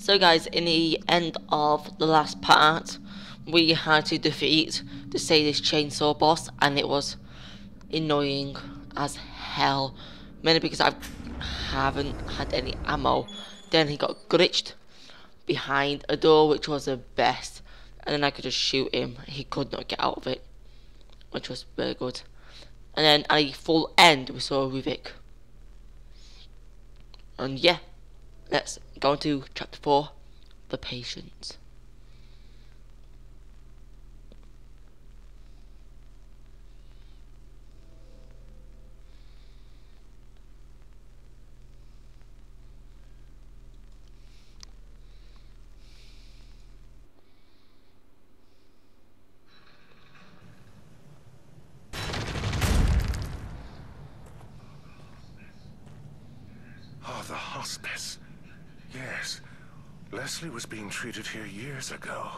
So guys, in the end of the last part, we had to defeat the Sadist Chainsaw boss, and it was annoying as hell. Mainly because I haven't had any ammo. Then he got glitched behind a door, which was the best. And then I could just shoot him. He could not get out of it, which was very good. And then at the full end, we saw Ruvik. And yeah, let's go to chapter 4, The Patience. Oh, the hospice. Yes. Leslie was being treated here years ago.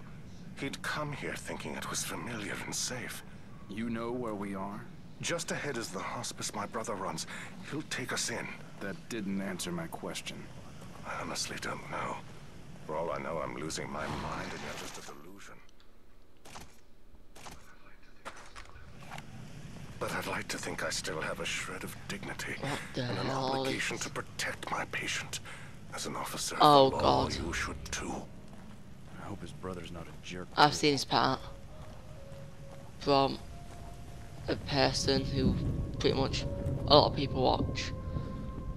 He'd come here thinking it was familiar and safe. You know where we are? Just ahead is the hospice my brother runs. He'll take us in. That didn't answer my question. I honestly don't know. For all I know, I'm losing my mind and you're just a delusion. But I'd like to think I still have a shred of dignity and an obligation is- to protect my patient. As an officer Oh, of the law, God. you should too. I hope his brother's not a jerk. I've seen his part from a person who pretty much a lot of people watch.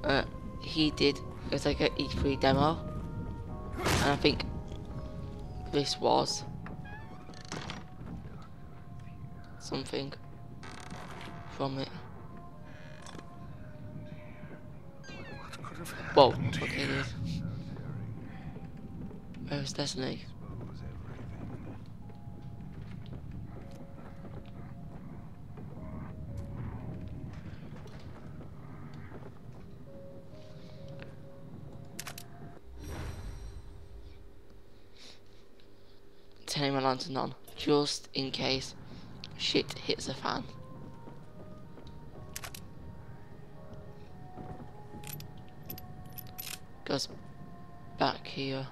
Uh, he did it was like an E3 demo, and I think this was something from it. Whoa, okay, dude. Where's Destiny? Turning my lantern on, just in case shit hits the fan. Goes back here.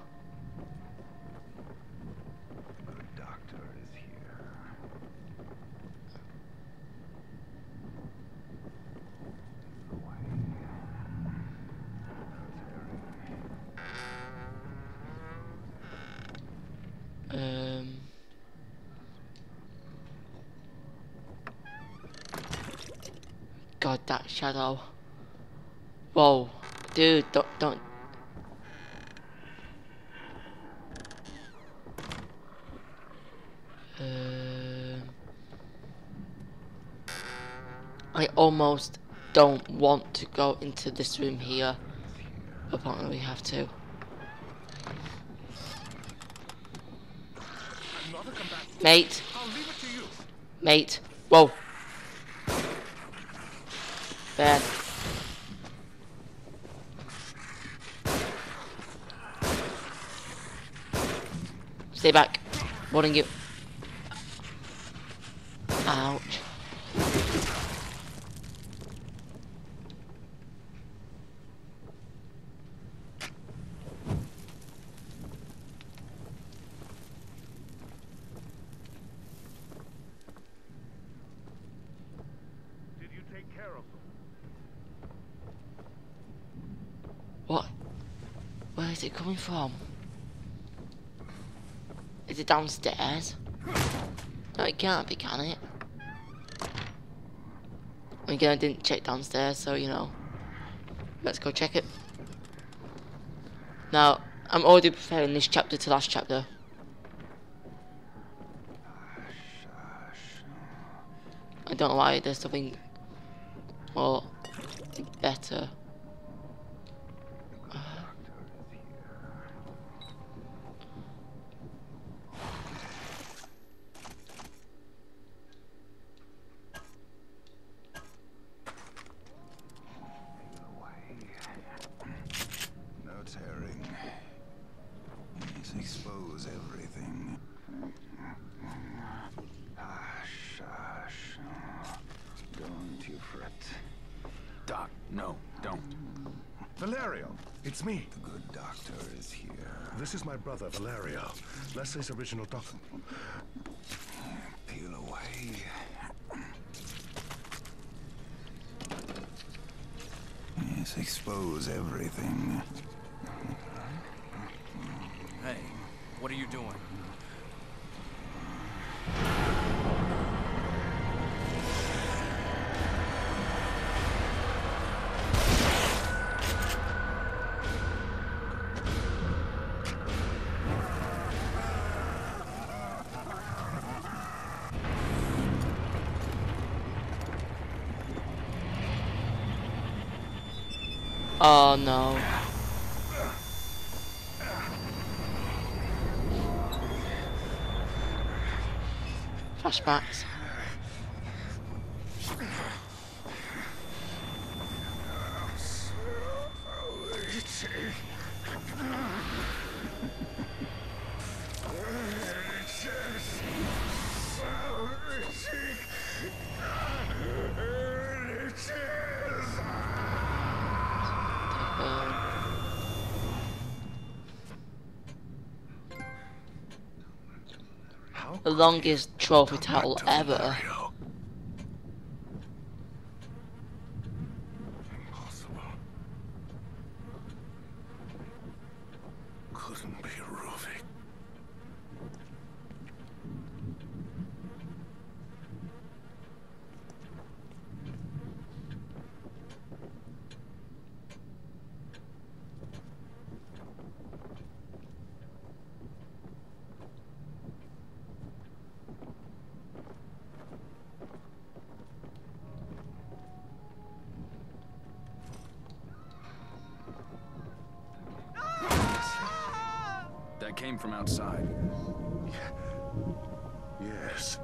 doctor is here. Um. God, that shadow. Whoa, dude, don't, don't. Um, I almost don't want to go into this room here. Apparently, we have to. Mate. Mate. Whoa. Bad. Stay back. Warning you. Ouch. Did you take care of them? What? Where is it coming from? Is it downstairs? No, it can't be, can it? Again, I didn't check downstairs, so you know. Let's go check it. Now, I'm already preparing this chapter to last chapter. I don't know why there's something more better. It's me. The good doctor is here. This is my brother, Valerio. Leslie's original doctor. Peel away. Yes, expose everything. Hey, what are you doing? Oh no. Flashbacks. Longest trophy title ever. Valerio? Impossible. Couldn't be Ruvik. That came from outside. Yes.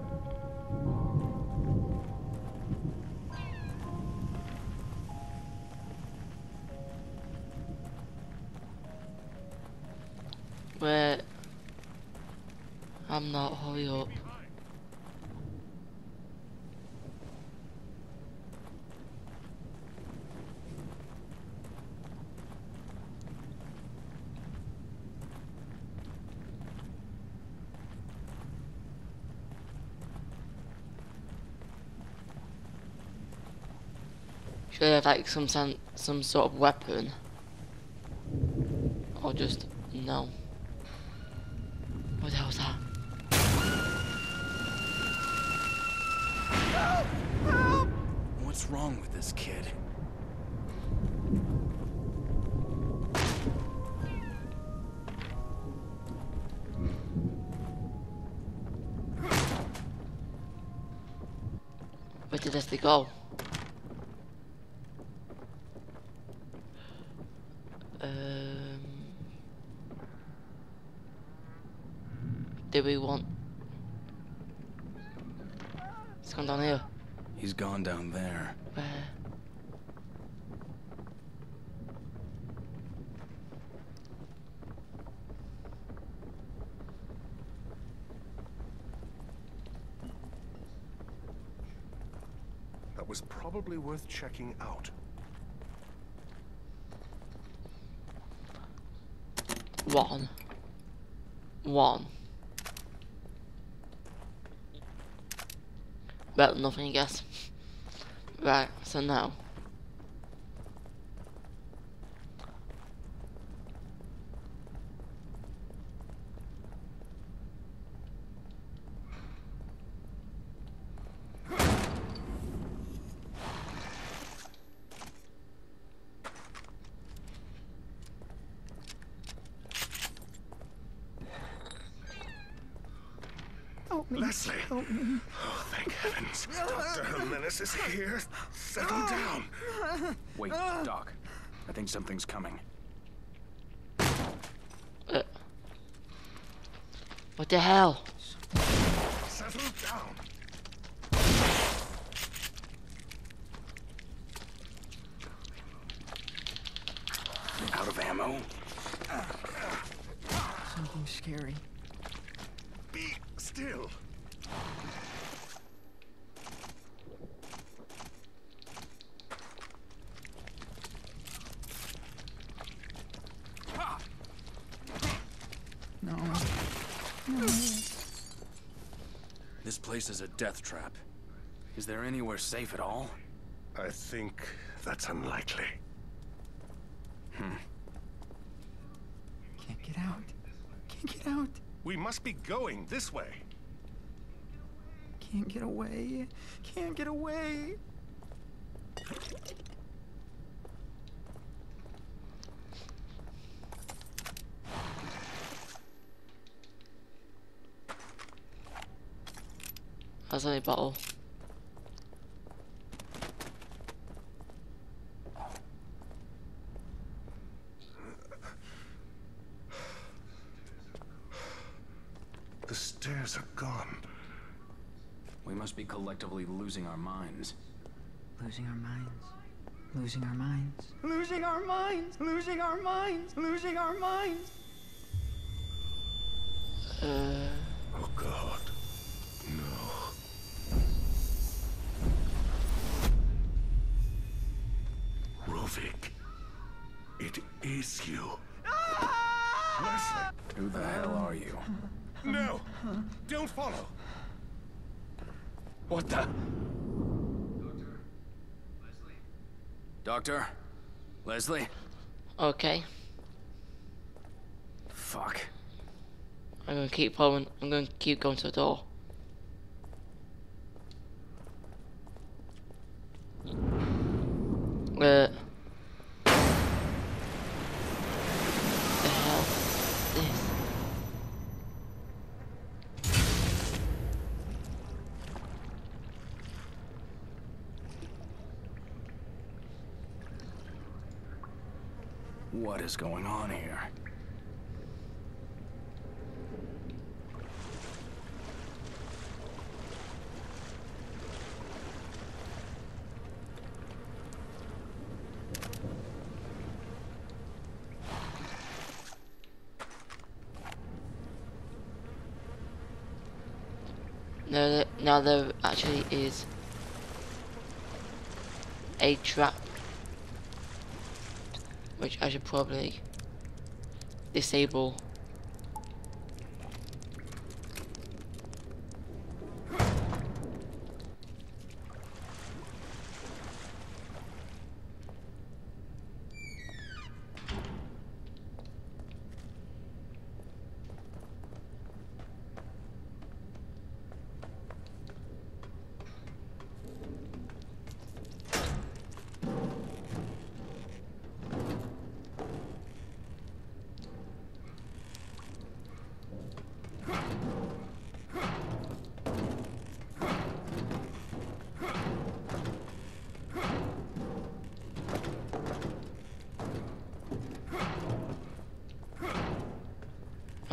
Should I have like some some some sort of weapon? Or just no? What the hell was that? What's wrong with this kid? Where did Leslie go? Um, do we want? He's gone down here. He's gone down there. Where? That was probably worth checking out. One. One. Than nothing, I guess. Right, so now. Leslie! Oh, thank heavens. Dr. Jimenez is here. Settle down. Wait, Doc. I think something's coming. Uh, what the hell? Settle down. Out of ammo? Something scary. Be still. No. This place is a death trap. Is there anywhere safe at all? I think that's unlikely. Hmm. Can't get out. Can't get out. We must be going this way. Can't get away. Can't get away. That's only a bottle. The stairs are gone. We must be collectively losing our minds. Losing our minds. Losing our minds. Losing our minds. Losing our minds. Losing our minds. Uh, Ruvik. It is you. Leslie. Who the hell are you? No! Don't follow! What the? Doctor? Leslie? okay. Fuck. I'm gonna keep following. I'm gonna keep going to the door. Uh. The hell is this? What is going on here? No, now there actually is a trap, which I should probably disable.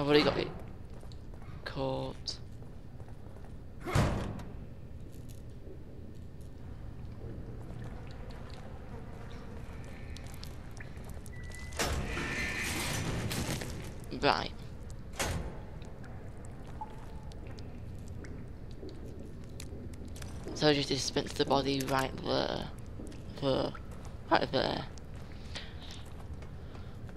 I've already got it caught. Right. So just dispense the body right there. There. Right there.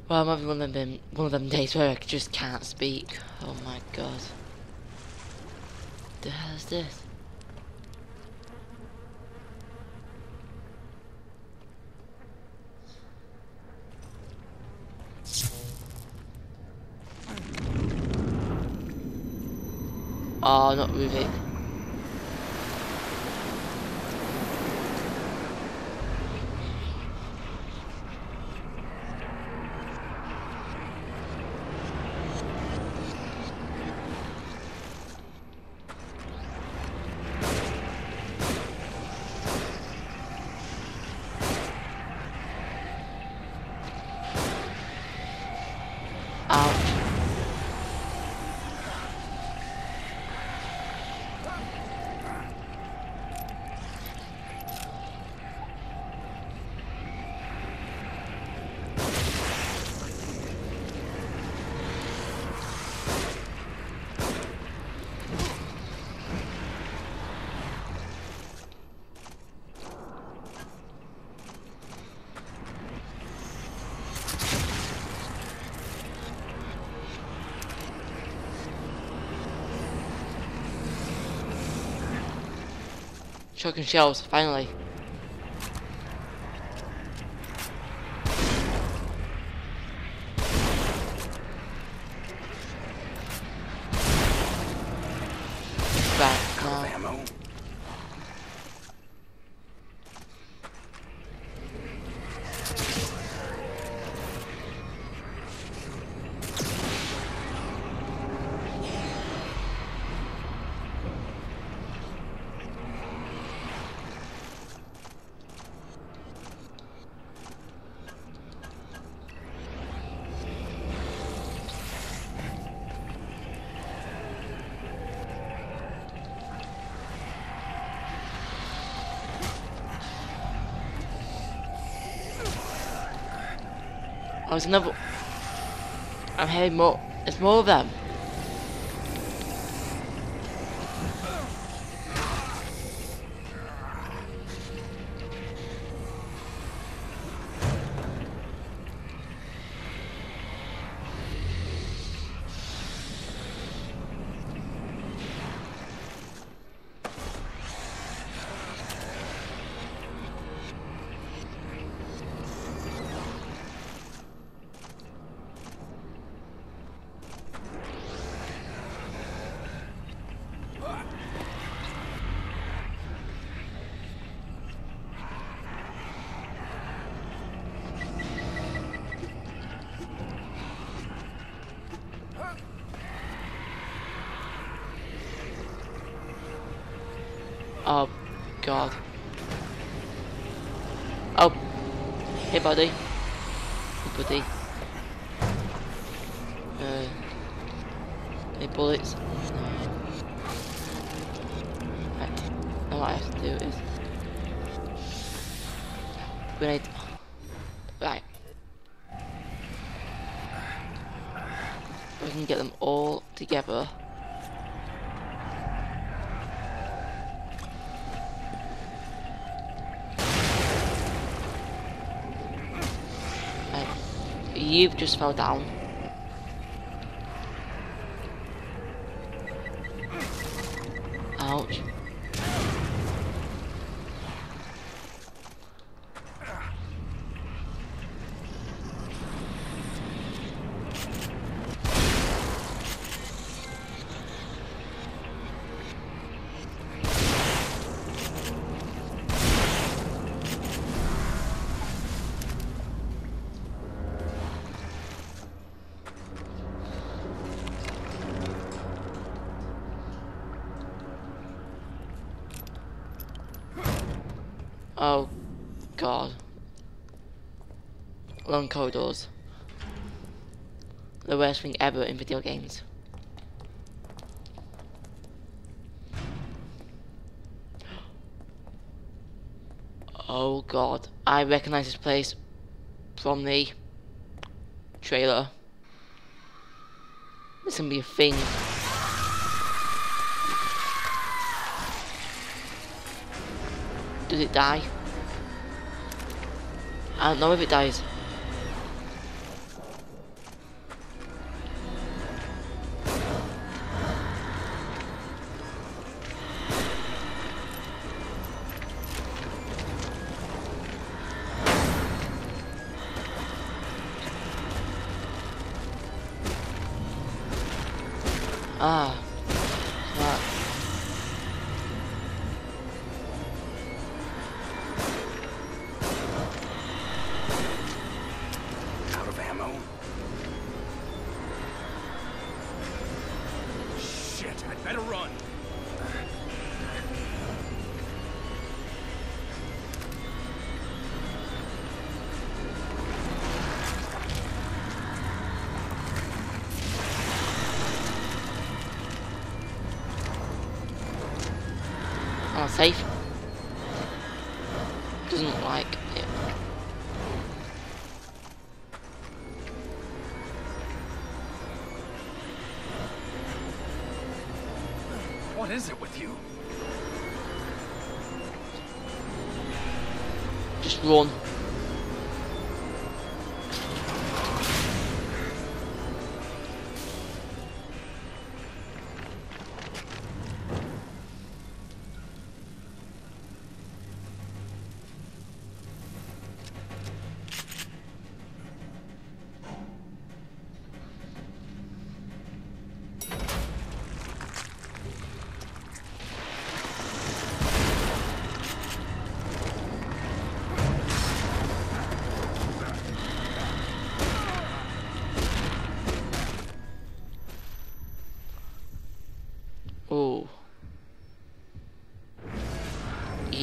Well, I'm having one of them one of them days where I just can't speak. Oh my god. The hell is this? Oh, not Ruvik. Ouch. Shotgun shells, finally. There's another. I'm hearing more. There's more of them. Oh, God. Oh. Hey, buddy. Hey, buddy. Uh, any bullets? Right. Now what I have to do is... Grenade. Right. We can get them all together. You've just fell down. Ouch. Oh, God. Long corridors. The worst thing ever in video games. Oh God, I recognize this place from the trailer. This gonna be a thing. Does it die? I don't know if it dies. I'd better run. Oh, safe.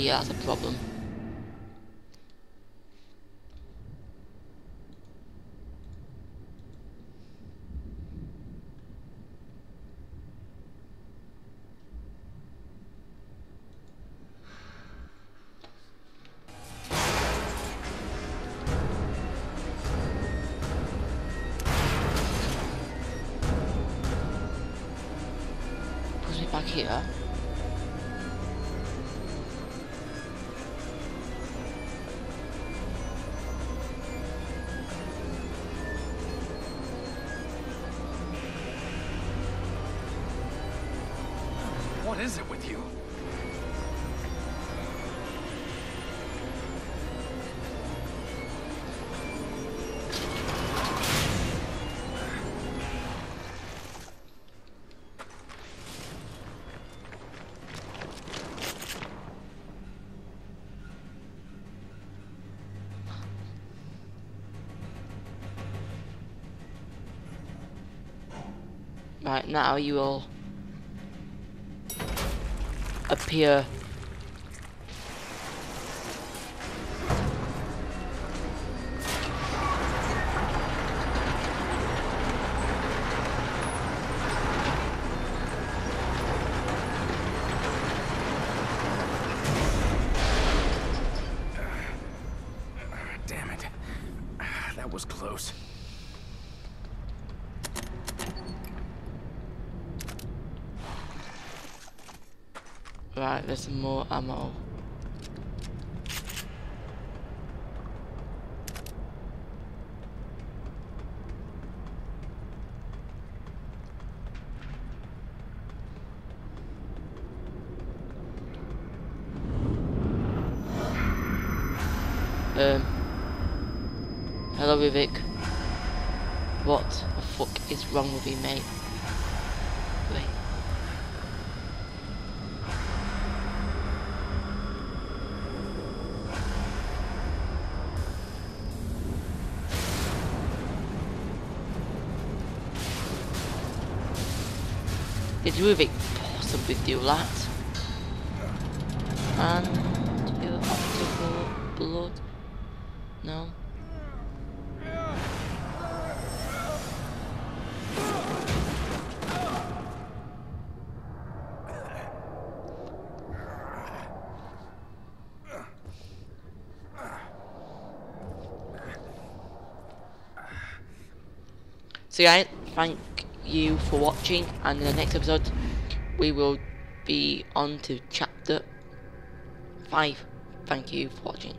Yeah, that's a problem. Back here. Right, now you will appear Right, there's some more ammo. Um. Hello, Vivek. What the fuck is wrong with you, mate? Wait. Did Ruvik possibly do that? And your optical blood? No. So guys, thank you for watching and in the next episode we will be on to chapter 5. Thank you for watching.